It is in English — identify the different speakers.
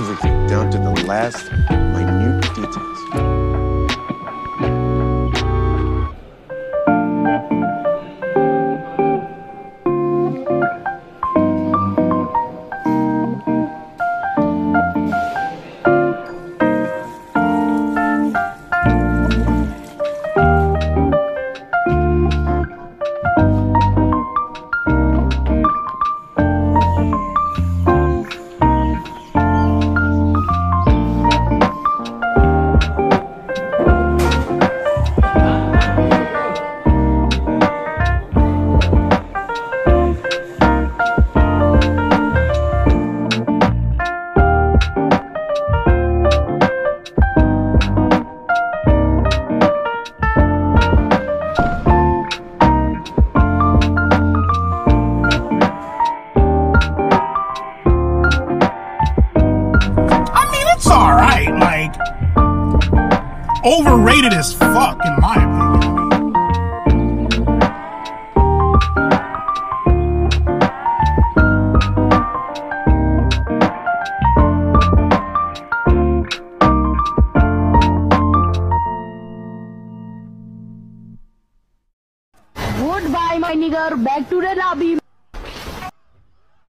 Speaker 1: everything
Speaker 2: down to the last minute details. Overrated as fuck, in my opinion.
Speaker 3: Goodbye, my nigger. Back to the lobby.